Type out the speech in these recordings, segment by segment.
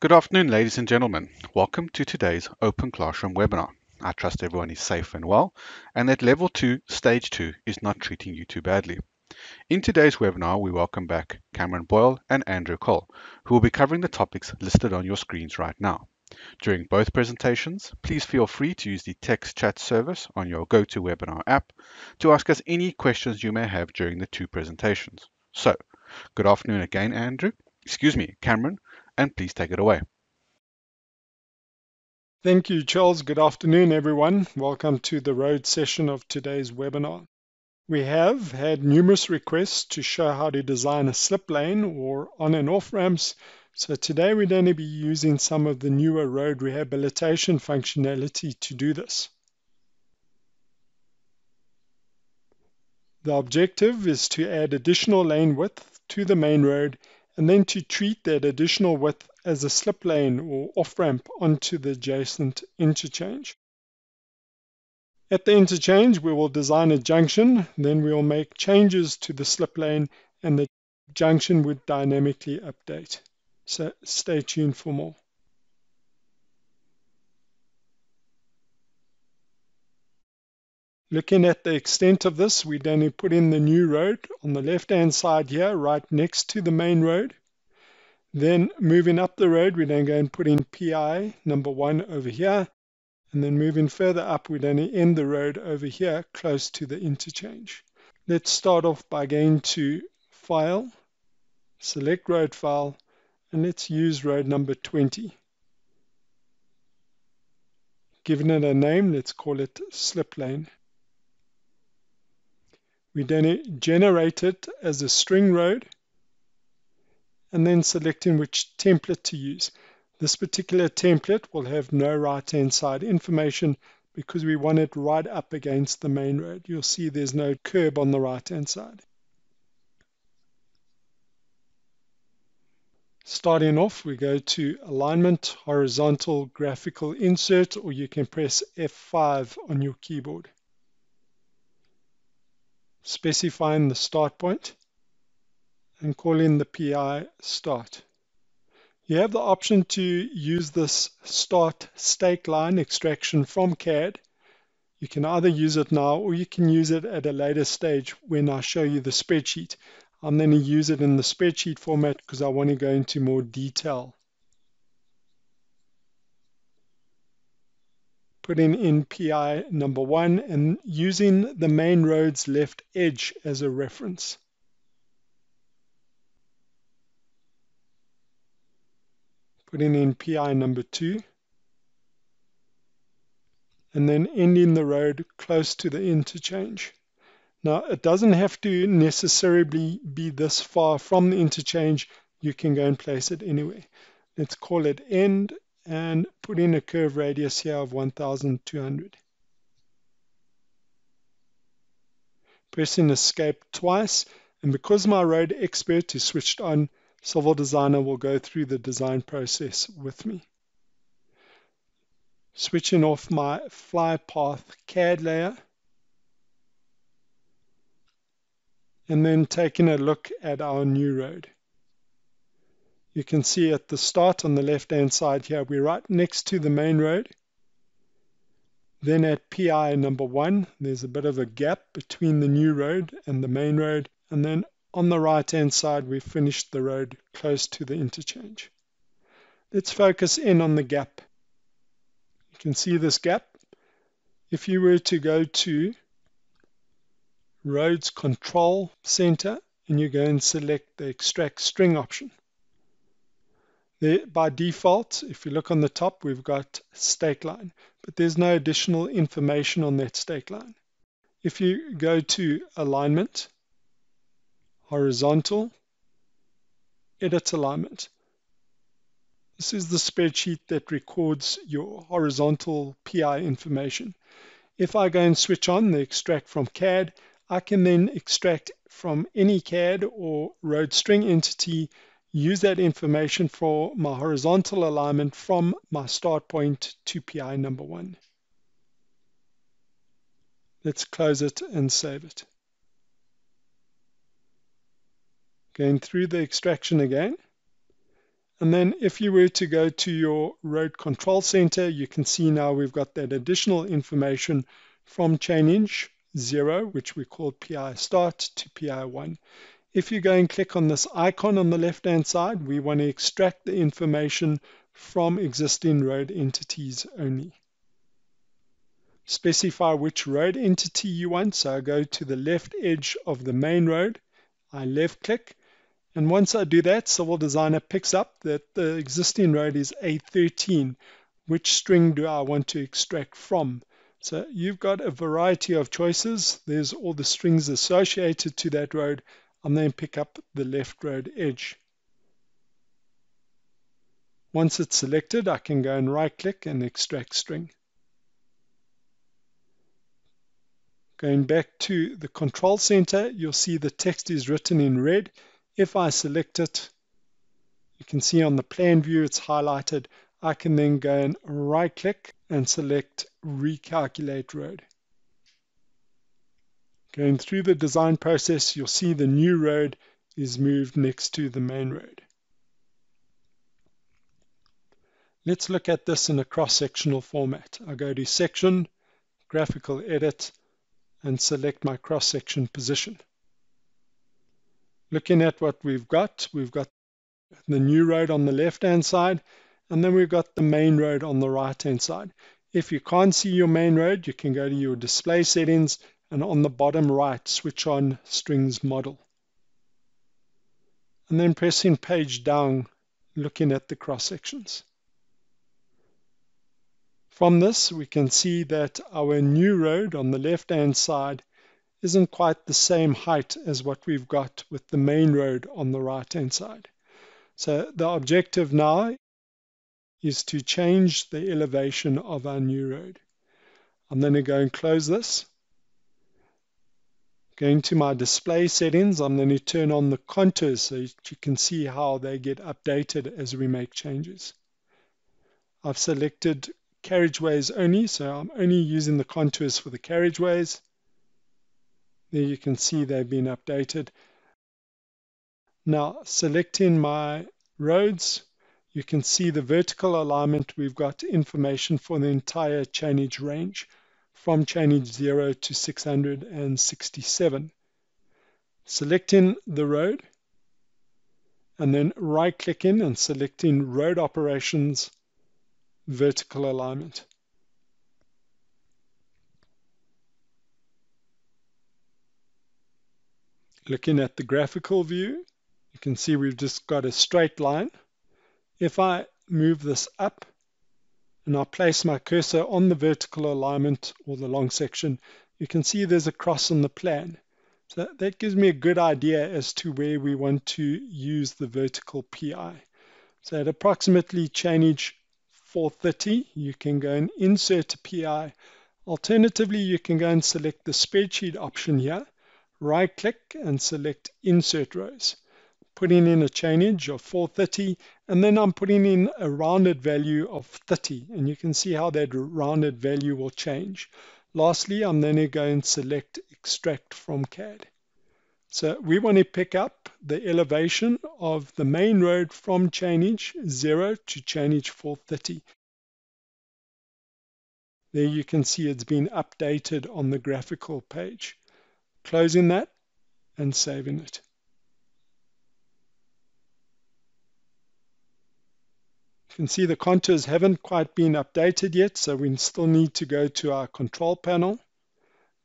Good afternoon, ladies and gentlemen. Welcome to today's Open Classroom webinar. I trust everyone is safe and well, and that Level 2, Stage 2 is not treating you too badly. In today's webinar, we welcome back Cameron Boyle and Andrew Cole, who will be covering the topics listed on your screens right now. During both presentations, please feel free to use the text chat service on your GoToWebinar app to ask us any questions you may have during the two presentations. So, good afternoon again, Andrew. Excuse me, Cameron, and please take it away. Thank you, Charles. Good afternoon, everyone. Welcome to the road session of today's webinar. We have had numerous requests to show how to design a slip lane or on and off ramps. So today we're going to be using some of the newer road rehabilitation functionality to do this. The objective is to add additional lane width to the main road and then to treat that additional width as a slip lane or off-ramp onto the adjacent interchange. At the interchange, we will design a junction, then we will make changes to the slip lane and the junction would dynamically update. So stay tuned for more. Looking at the extent of this, we then put in the new road on the left-hand side here, right next to the main road. Then moving up the road, we then go and put in PI number one over here. And then moving further up, we then going to end the road over here, close to the interchange. Let's start off by going to File, select Road File, and let's use road number 20. Giving it a name, let's call it Slip Lane. We then generate it as a string road and then selecting which template to use. This particular template will have no right-hand side information because we want it right up against the main road. You'll see there's no curb on the right-hand side. Starting off, we go to Alignment, Horizontal Graphical Insert, or you can press F5 on your keyboard specifying the start point and calling the PI start. You have the option to use this start stake line extraction from CAD. You can either use it now or you can use it at a later stage when I show you the spreadsheet. I'm going to use it in the spreadsheet format because I want to go into more detail putting in PI number one and using the main road's left edge as a reference. Putting in PI number two and then ending the road close to the interchange. Now, it doesn't have to necessarily be this far from the interchange. You can go and place it anywhere. Let's call it end and put in a curve radius here of 1200. Pressing escape twice and because my road expert is switched on, Civil Designer will go through the design process with me. Switching off my flypath CAD layer and then taking a look at our new road. You can see at the start on the left hand side here, we're right next to the main road. Then at PI number one, there's a bit of a gap between the new road and the main road. And then on the right hand side, we've finished the road close to the interchange. Let's focus in on the gap. You can see this gap. If you were to go to Roads Control Center and you go and select the Extract String option, by default, if you look on the top, we've got stake line, but there's no additional information on that stake line. If you go to alignment, horizontal, edit alignment. This is the spreadsheet that records your horizontal PI information. If I go and switch on the extract from CAD, I can then extract from any CAD or road string entity use that information for my horizontal alignment from my start point to PI number one. Let's close it and save it. Going through the extraction again. And then if you were to go to your road control center, you can see now we've got that additional information from change 0, which we call PI start, to PI 1. If you go and click on this icon on the left-hand side, we want to extract the information from existing road entities only. Specify which road entity you want, so I go to the left edge of the main road, I left click, and once I do that, Civil Designer picks up that the existing road is A13. Which string do I want to extract from? So you've got a variety of choices. There's all the strings associated to that road. I'm then pick up the left road edge. Once it's selected, I can go and right click and extract string. Going back to the control center, you'll see the text is written in red. If I select it, you can see on the plan view it's highlighted. I can then go and right click and select recalculate road. Going through the design process, you'll see the new road is moved next to the main road. Let's look at this in a cross-sectional format. I go to Section, Graphical Edit, and select my cross-section position. Looking at what we've got, we've got the new road on the left-hand side, and then we've got the main road on the right-hand side. If you can't see your main road, you can go to your display settings and on the bottom right, switch on strings model. And then pressing page down, looking at the cross sections. From this, we can see that our new road on the left-hand side isn't quite the same height as what we've got with the main road on the right hand side. So the objective now is to change the elevation of our new road. I'm going to go and close this. Going to my display settings, I'm going to turn on the contours so you can see how they get updated as we make changes. I've selected carriageways only, so I'm only using the contours for the carriageways. There you can see they've been updated. Now selecting my roads, you can see the vertical alignment. We've got information for the entire chainage range from chainage 0 to 667. Selecting the road and then right clicking and selecting road operations vertical alignment. Looking at the graphical view, you can see we've just got a straight line. If I move this up and I place my cursor on the vertical alignment or the long section, you can see there's a cross on the plan. So that gives me a good idea as to where we want to use the vertical PI. So at approximately chainage 430, you can go and insert a PI. Alternatively, you can go and select the spreadsheet option here right click and select insert rows putting in a chainage of 430 and then I'm putting in a rounded value of 30 and you can see how that rounded value will change. Lastly, I'm then going to select extract from CAD. So we want to pick up the elevation of the main road from chainage 0 to chainage 430. There you can see it's been updated on the graphical page closing that and saving it. Can see the contours haven't quite been updated yet, so we still need to go to our control panel,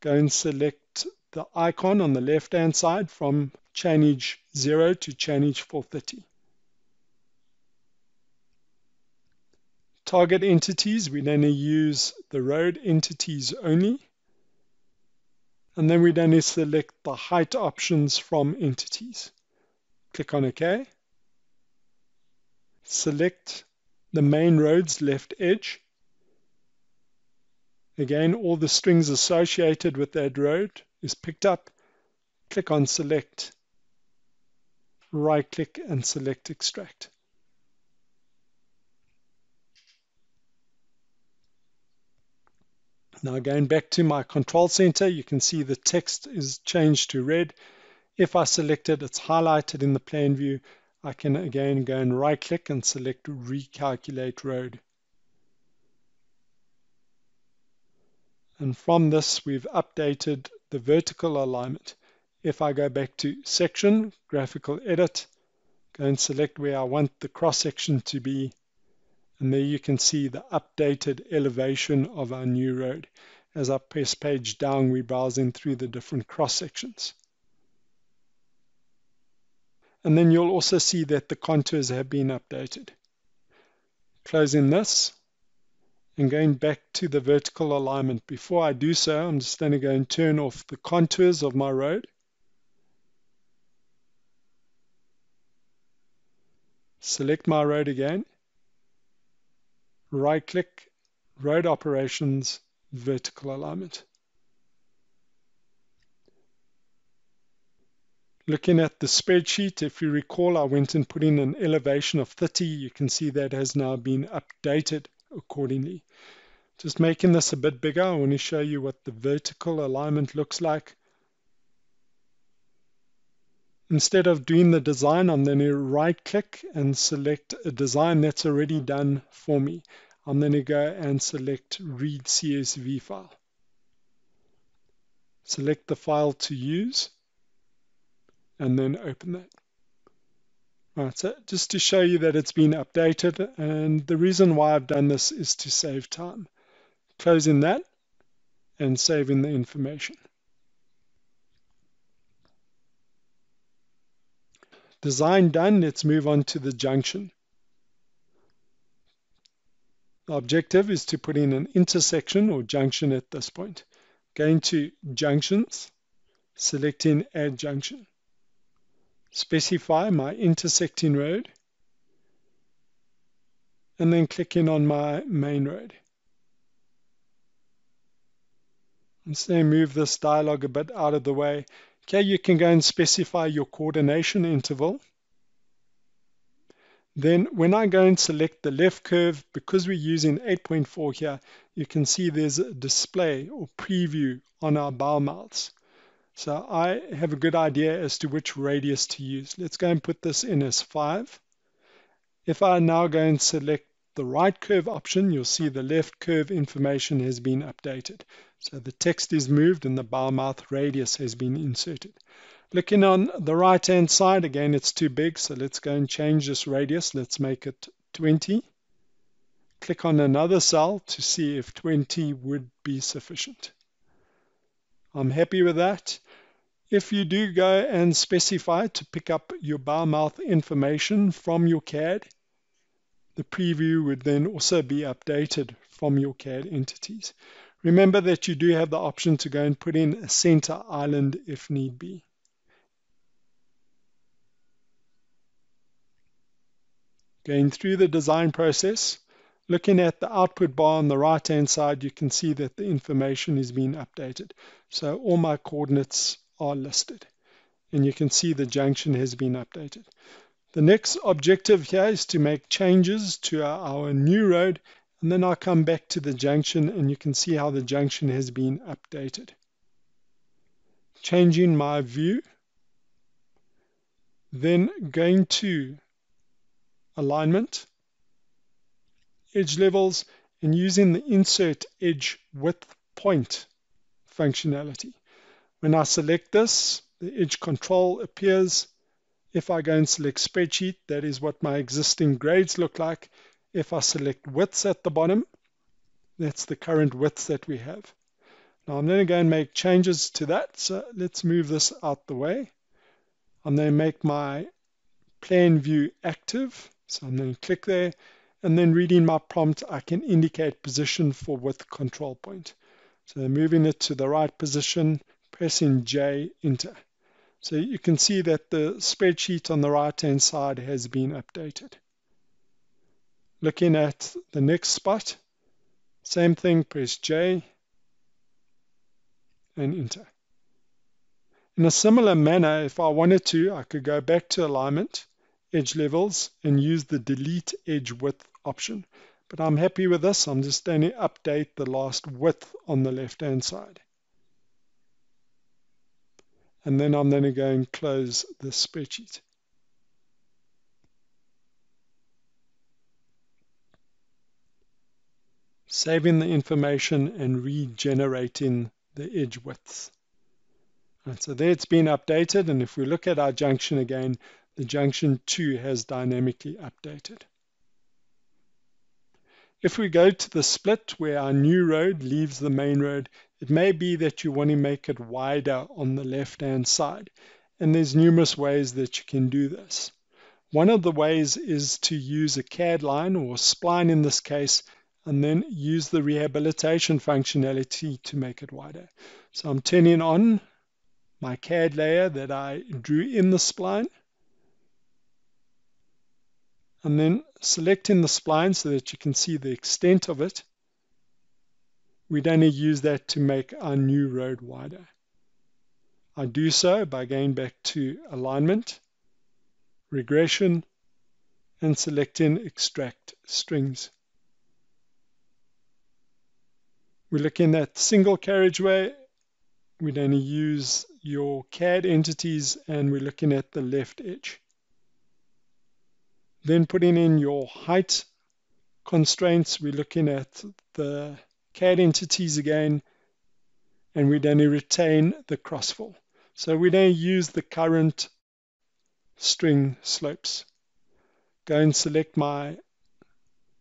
go and select the icon on the left-hand side from change 0 to change 430. Target entities, we're going to use the road entities only and then we then select the height options from entities. Click on OK. Select the main road's left edge. Again, all the strings associated with that road is picked up. Click on Select. Right click and select Extract. Now going back to my control center, you can see the text is changed to red. If I select it, it's highlighted in the plan view. I can again go and right click and select recalculate road. And from this, we've updated the vertical alignment. If I go back to section, graphical edit, go and select where I want the cross section to be. And there you can see the updated elevation of our new road. As I press page down, we're browsing through the different cross sections. And then you'll also see that the contours have been updated. Closing this and going back to the vertical alignment. Before I do so, I'm just going to go and turn off the contours of my road. Select my road again. Right click, road operations, vertical alignment. Looking at the spreadsheet, if you recall, I went and put in an elevation of 30. You can see that has now been updated accordingly. Just making this a bit bigger, I want to show you what the vertical alignment looks like. Instead of doing the design, I'm going to right click and select a design that's already done for me. I'm going to go and select read CSV file. Select the file to use and then open that. Right, so just to show you that it's been updated and the reason why I've done this is to save time. Closing that and saving the information. Design done, let's move on to the junction. The objective is to put in an intersection or junction at this point. Going to junctions, selecting add junction specify my intersecting road, and then click in on my main road. And say move this dialog a bit out of the way. Okay, you can go and specify your coordination interval. Then when I go and select the left curve, because we're using 8.4 here, you can see there's a display or preview on our bell mouths. So I have a good idea as to which radius to use. Let's go and put this in as 5. If I now go and select the right curve option, you'll see the left curve information has been updated. So the text is moved and the bell mouth radius has been inserted. Looking on the right hand side, again it's too big, so let's go and change this radius. Let's make it 20. Click on another cell to see if 20 would be sufficient. I'm happy with that. If you do go and specify to pick up your bell mouth information from your CAD, the preview would then also be updated from your CAD entities. Remember that you do have the option to go and put in a center island if need be. Going through the design process, looking at the output bar on the right hand side, you can see that the information is being updated. So all my coordinates are listed. And you can see the junction has been updated. The next objective here is to make changes to our, new road and then I'll come back to the junction and you can see how the junction has been updated. Changing my view, then going to alignment, edge levels, and using the insert edge width point functionality. When I select this, the edge control appears. If I go and select spreadsheet, that is what my existing grades look like. If I select widths at the bottom, that's the current widths that we have. Now I'm going to go and make changes to that. So let's move this out the way. I'm going to make my plan view active. So I'm going to click there. And then reading my prompt, I can indicate position for width control point. So moving it to the right position, pressing J, enter. So you can see that the spreadsheet on the right hand side has been updated. Looking at the next spot, same thing, press J and enter. In a similar manner, if I wanted to, I could go back to alignment, edge levels, and use the delete edge width option. But I'm happy with this. I'm just going to update the last width on the left hand side and then I'm going to go and close the spreadsheet. Saving the information and regenerating the edge widths. And so there it's been updated. And if we look at our junction again, the junction 2 has dynamically updated. If we go to the split where our new road leaves the main road, it may be that you want to make it wider on the left hand side and there's numerous ways that you can do this. One of the ways is to use a CAD line or spline in this case and then use the rehabilitation functionality to make it wider. So I'm turning on my CAD layer that I drew in the spline and then selecting the spline so that you can see the extent of it. We'd only use that to make our new road wider. I do so by going back to alignment, regression, and selecting extract strings. We're looking at single carriageway. We'd only use your CAD entities and we're looking at the left edge. Then putting in your height constraints, we're looking at the CAD entities again, and we'd only retain the crossfall. So we don't use the current string slopes. Go and select my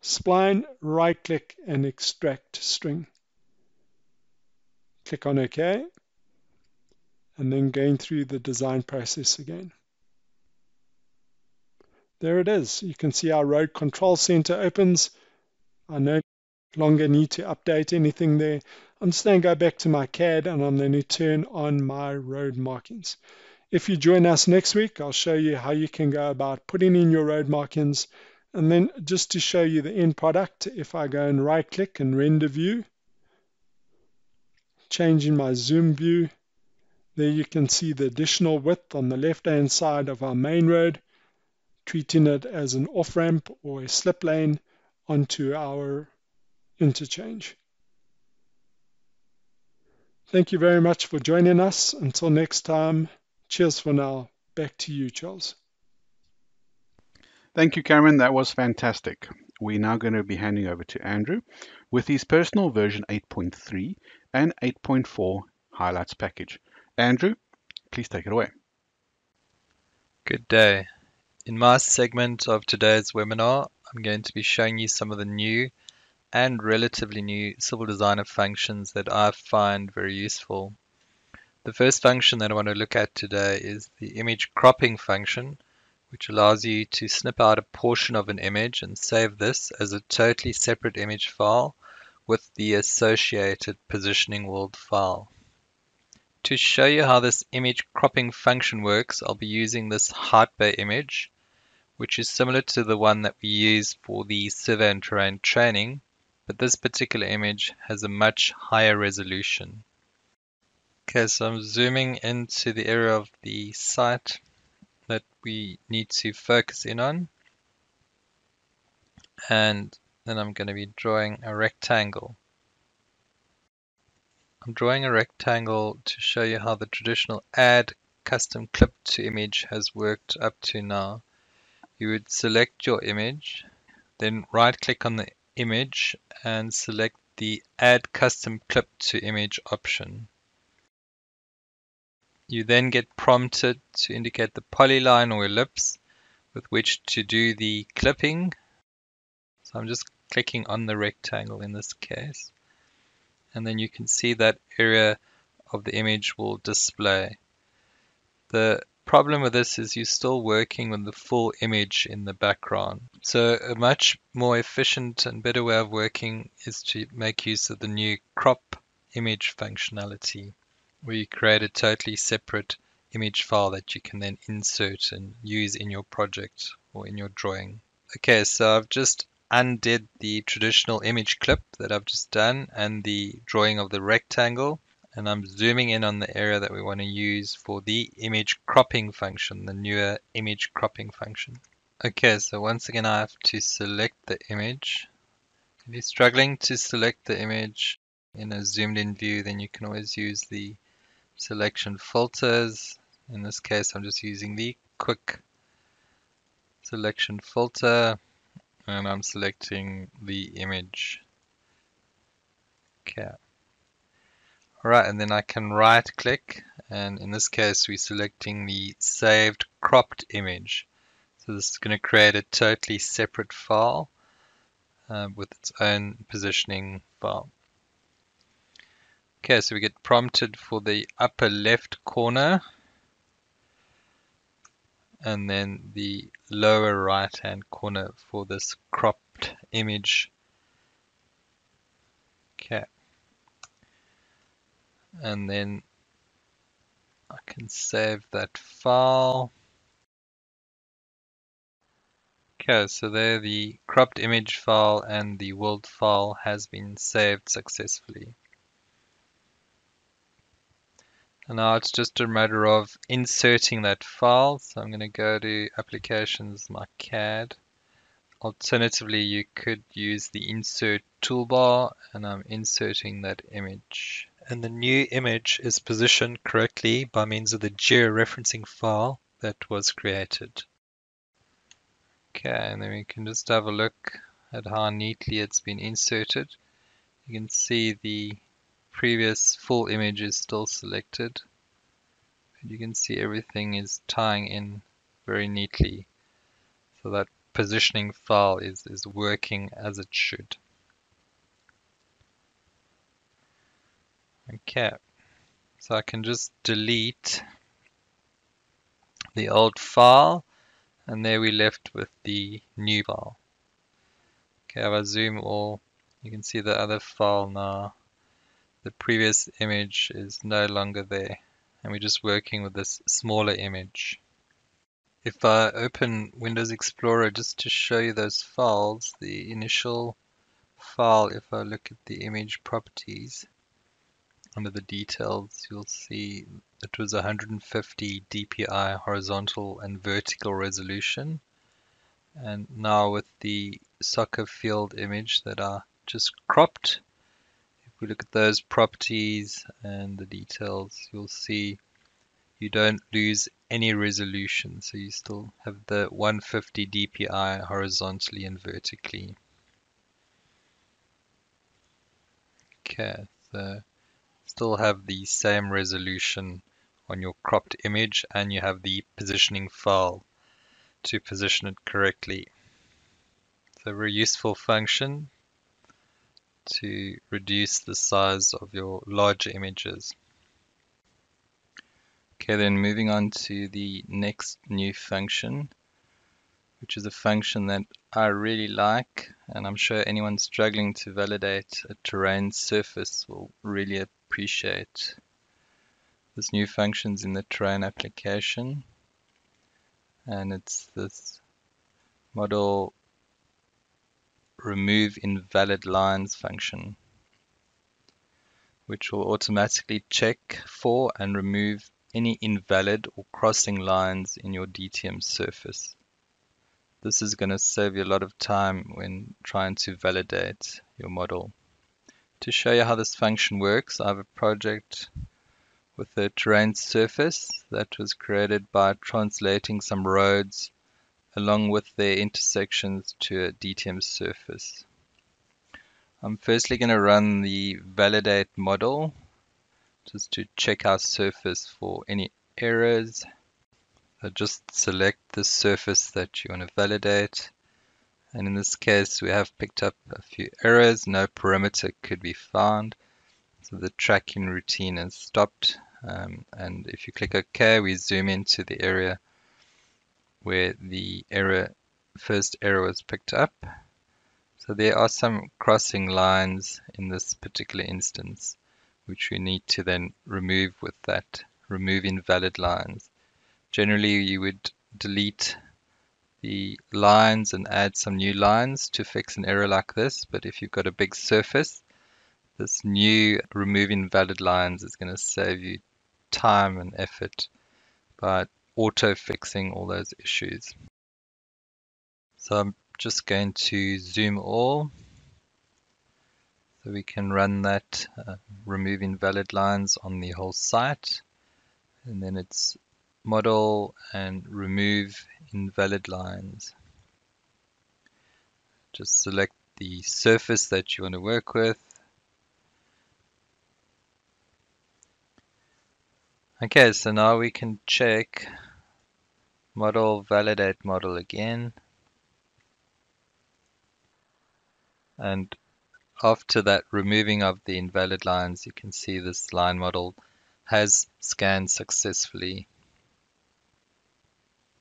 spline, right click and extract string. Click on OK, and then going through the design process again. There it is. You can see our road control center opens. I no longer need to update anything there. I'm just going to go back to my CAD and I'm going to turn on my road markings. If you join us next week, I'll show you how you can go about putting in your road markings. And then just to show you the end product, if I go and right click and render view, changing my zoom view. There you can see the additional width on the left-hand side of our main road, treating it as an off-ramp or a slip lane onto our interchange. Thank you very much for joining us. Until next time, cheers for now. Back to you, Charles. Thank you, Cameron. That was fantastic. We're now going to be handing over to Andrew with his personal version 8.3 and 8.4 highlights package. Andrew, please take it away. Good day. In my segment of today's webinar, I'm going to be showing you some of the new and relatively new Civil Designer functions that I find very useful. The first function that I want to look at today is the image cropping function, which allows you to snip out a portion of an image and save this as a totally separate image file with the associated positioning world file. To show you how this image cropping function works, I'll be using this Hout Bay image, which is similar to the one that we use for the survey and terrain training, but this particular image has a much higher resolution. Okay, so I'm zooming into the area of the site that we need to focus in on. And then I'm going to be drawing a rectangle. I'm drawing a rectangle to show you how the traditional add custom clip to image has worked up to now. You would select your image, then right click on the image and select the add custom clip to image option. You then get prompted to indicate the polyline or ellipse with which to do the clipping. So I'm just clicking on the rectangle in this case. And then you can see that area of the image will display. The problem with this is you're still working with the full image in the background. So a much more efficient and better way of working is to make use of the new crop image functionality where you create a totally separate image file that you can then insert and use in your project or in your drawing. Okay, so I've just undid the traditional image clip that I've just done and the drawing of the rectangle and I'm zooming in on the area that we want to use for the image cropping function, the newer image cropping function. Okay, so once again I have to select the image. If you're struggling to select the image in a zoomed in view, then you can always use the selection filters. In this case, I'm just using the quick selection filter and I'm selecting the image Okay. Alright, and then I can right click and in this case we're selecting the saved cropped image. So this is going to create a totally separate file uh, with its own positioning file. Okay, so we get prompted for the upper left corner and then the lower right hand corner for this cropped image. Okay. And then I can save that file. Okay, so there the cropped image file and the world file has been saved successfully. And now it's just a matter of inserting that file. So I'm going to go to Applications, my CAD. Alternatively, you could use the Insert toolbar and I'm inserting that image. And the new image is positioned correctly by means of the georeferencing file that was created. Okay, and then we can just have a look at how neatly it's been inserted. You can see the previous full image is still selected. And you can see everything is tying in very neatly. So that positioning file is, is working as it should. Okay, so I can just delete the old file and there we left with the new file. Okay, if I zoom all, you can see the other file now the previous image is no longer there and we're just working with this smaller image. If I open Windows Explorer just to show you those files, the initial file, if I look at the image properties, under the details you'll see it was 150 dpi horizontal and vertical resolution and now with the soccer field image that I just cropped if we look at those properties and the details, you'll see you don't lose any resolution. So you still have the 150 dpi horizontally and vertically. Okay, so still have the same resolution on your cropped image and you have the positioning file to position it correctly. So a very useful function to reduce the size of your larger images. Okay, then moving on to the next new function, which is a function that I really like, and I'm sure anyone struggling to validate a terrain surface will really appreciate. This new function's in the terrain application, and it's this model remove invalid lines function, which will automatically check for and remove any invalid or crossing lines in your DTM surface. This is going to save you a lot of time when trying to validate your model. To show you how this function works, I have a project with a terrain surface that was created by translating some roads along with their intersections to a DTM surface. I'm firstly going to run the validate model just to check our surface for any errors. So just select the surface that you want to validate. And in this case, we have picked up a few errors. No perimeter could be found. So the tracking routine has stopped. Um, and if you click OK, we zoom into the area where the error first error was picked up. So there are some crossing lines in this particular instance which we need to then remove with that remove invalid lines. Generally you would delete the lines and add some new lines to fix an error like this. But if you've got a big surface this new remove invalid lines is going to save you time and effort by auto fixing all those issues. So I'm just going to zoom all. So we can run that uh, remove invalid lines on the whole site. And then it's model and remove invalid lines. Just select the surface that you want to work with. Okay, so now we can check model, validate model again. And after that removing of the invalid lines, you can see this line model has scanned successfully.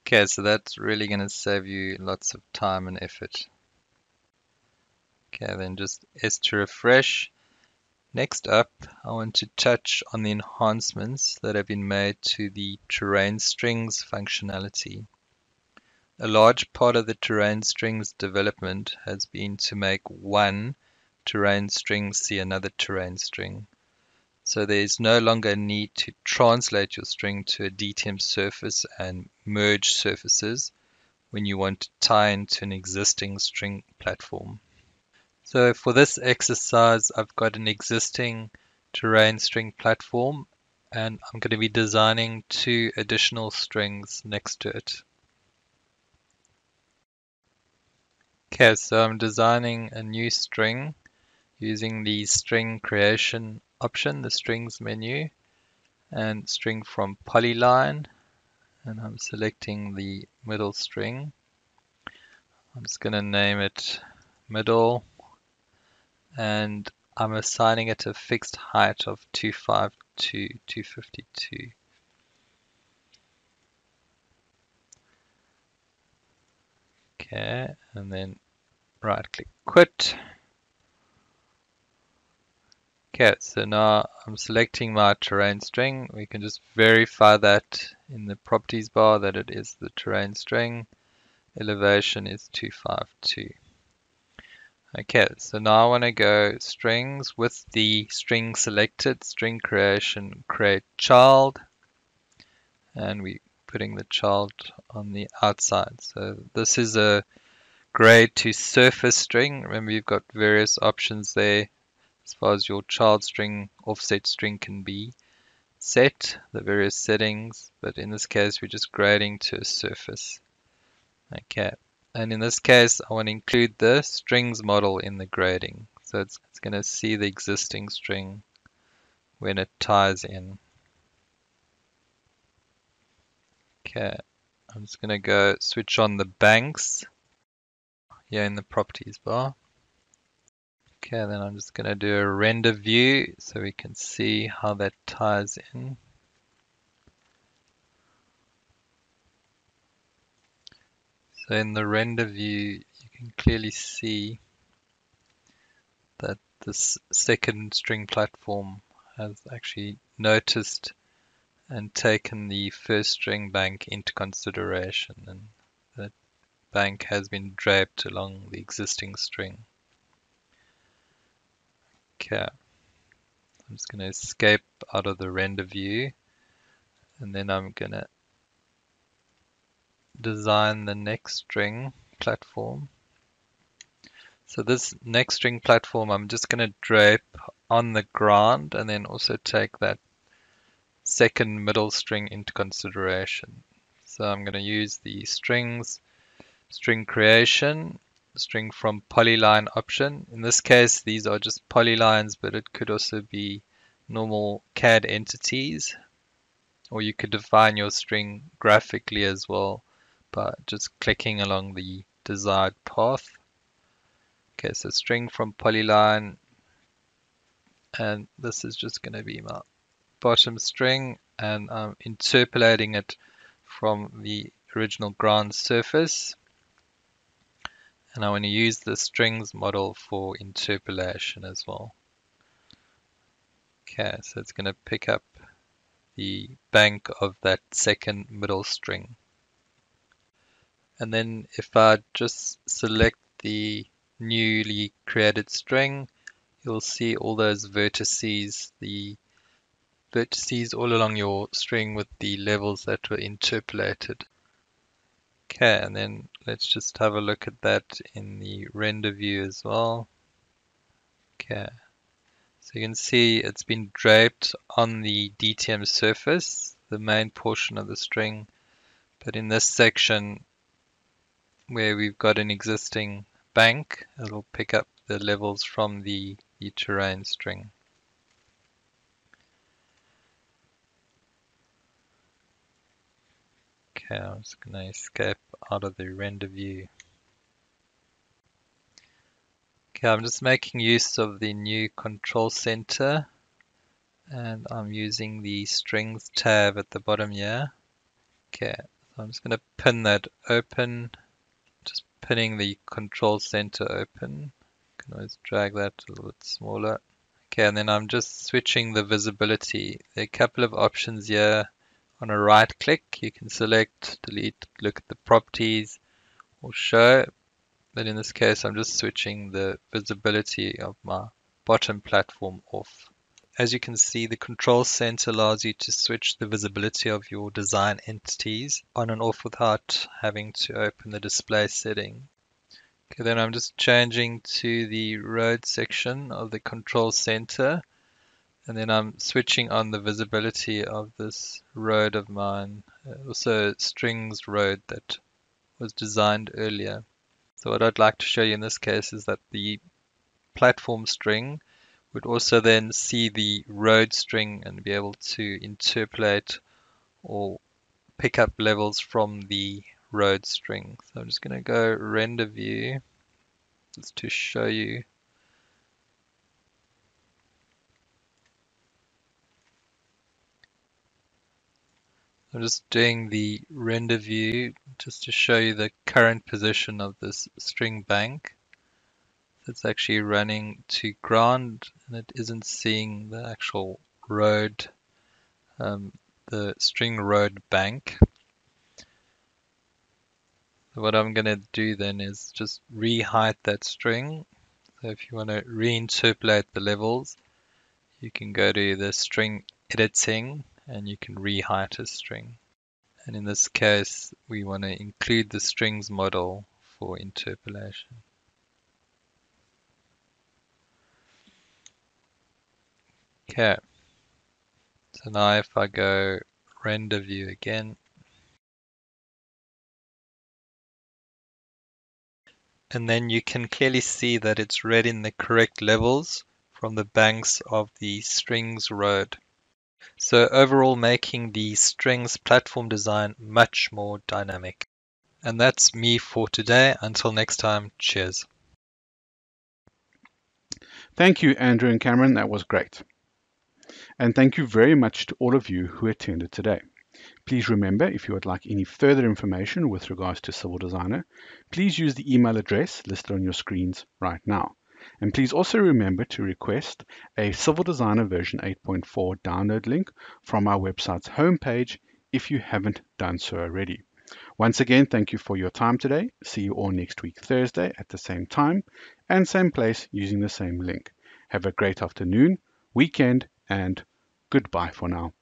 Okay, so that's really going to save you lots of time and effort. Okay, then just S to refresh. Next up, I want to touch on the enhancements that have been made to the terrain strings functionality. A large part of the terrain strings development has been to make one terrain string see another terrain string. So there is no longer a need to translate your string to a DTM surface and merge surfaces when you want to tie into an existing string platform. So for this exercise, I've got an existing terrain string platform and I'm going to be designing two additional strings next to it. Okay, so I'm designing a new string using the string creation option, the strings menu, and string from polyline. And I'm selecting the middle string. I'm just going to name it middle and I'm assigning it a fixed height of 252, 252. Okay, and then right click quit. Okay, so now I'm selecting my terrain string. We can just verify that in the properties bar that it is the terrain string. Elevation is 252. Okay, so now I want to go strings with the string selected, string creation, create child, and we're putting the child on the outside. So this is a grade to surface string. Remember you've got various options there as far as your child string, offset string can be set, the various settings, but in this case we're just grading to a surface. Okay, and in this case, I want to include the strings model in the grading. So it's, it's going to see the existing string when it ties in. Okay, I'm just going to go switch on the banks here in the properties bar. Okay, then I'm just going to do a render view so we can see how that ties in. So in the render view, you can clearly see that this second string platform has actually noticed and taken the first string bank into consideration and that bank has been draped along the existing string. Okay, I'm just going to escape out of the render view and then I'm going to design the next string platform. So this next string platform, I'm just going to drape on the ground and then also take that second middle string into consideration. So I'm going to use the strings, string creation, string from polyline option. In this case, these are just polylines, but it could also be normal CAD entities, or you could define your string graphically as well by just clicking along the desired path. Okay, so string from polyline, and this is just going to be my bottom string, and I'm interpolating it from the original ground surface. And I want to use the strings model for interpolation as well. Okay, so it's going to pick up the bank of that second middle string. And then if I just select the newly created string, you'll see all those vertices, the vertices all along your string with the levels that were interpolated. Okay, and then let's just have a look at that in the render view as well. Okay, so you can see it's been draped on the DTM surface, the main portion of the string. But in this section, where we've got an existing bank, it'll pick up the levels from the, the terrain string. Okay, I'm just going to escape out of the render view. Okay, I'm just making use of the new control center and I'm using the strings tab at the bottom here. Okay, so I'm just going to pin that open, just pinning the control center open. You can always drag that a little bit smaller. Okay, and then I'm just switching the visibility. There are a couple of options here. On a right click, you can select, delete, look at the properties, or show. But in this case, I'm just switching the visibility of my bottom platform off. As you can see, the control center allows you to switch the visibility of your design entities on and off without having to open the display setting. Okay, then I'm just changing to the road section of the control center. And then I'm switching on the visibility of this road of mine, uh, also strings road that was designed earlier. So what I'd like to show you in this case is that the platform string would also then see the road string and be able to interpolate or pick up levels from the road string. So I'm just going to go render view just to show you. I'm just doing the render view just to show you the current position of this string bank it's actually running to ground and it isn't seeing the actual road, um, the string road bank. What I'm going to do then is just re-height that string. So if you want to reinterpolate the levels, you can go to the string editing and you can re-height a string. And in this case, we want to include the strings model for interpolation. Okay. So now if I go render view again, and then you can clearly see that it's read in the correct levels from the banks of the strings road. So overall making the strings platform design much more dynamic. And that's me for today. Until next time, cheers. Thank you, Andrew and Cameron. That was great. And thank you very much to all of you who attended today. Please remember, if you would like any further information with regards to Civil Designer, please use the email address listed on your screens right now. And please also remember to request a Civil Designer version 8.4 download link from our website's homepage if you haven't done so already. Once again, thank you for your time today. See you all next week, Thursday, at the same time and same place using the same link. Have a great afternoon, weekend, and goodbye for now.